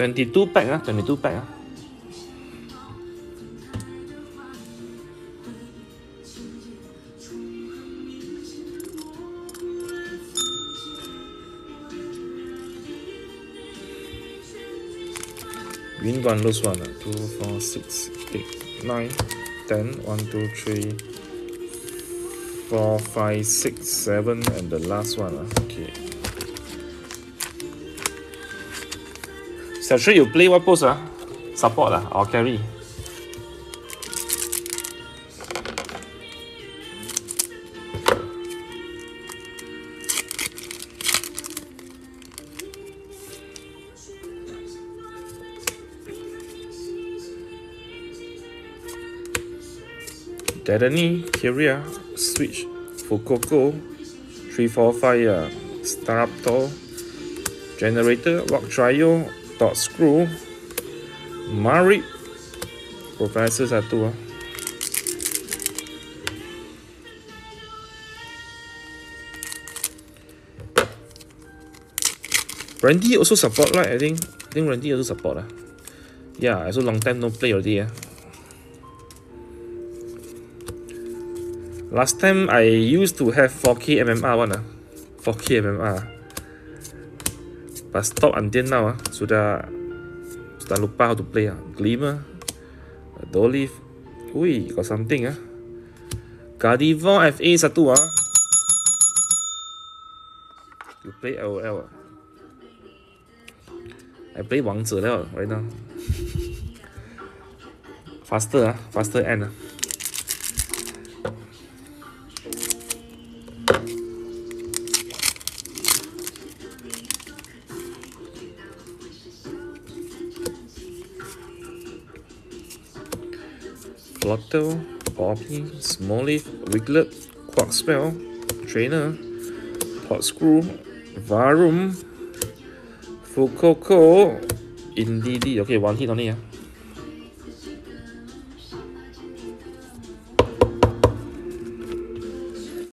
22 pack ah, 22 pack ah. Win one, lose one. ah. Two, four, six, eight, nine, ten. One, two, three, four, five, six, seven, and the last one. ah. Okay. Central, you play what post ah? Support ah or carry? Dadani, Kyria, Switch, Fuecoco, 345 uh, ah. Startup Generator, Rock Trio, Dot Screw, Marik, Professor satu ah. Randy also support right? I think I think Randy also support ah. Yeah, I so long time no play already ah. Last time I used to have 4K MMR one ah. 4K MMR. But stop until now ah. Sudah sudah lupa how to play ah. Glimmer, Dolly, Ui, got something ah. Gardevoir FA satu ah. You play LOL ah. I play 王者了 right now. faster ah, faster end ah. Flotto, Poppy, Smoliv, Wiglett, Quaxwell, Trainer, Pot Screw, Varoom, Fuecoco, Indeedee. Okay, one hit only. ah.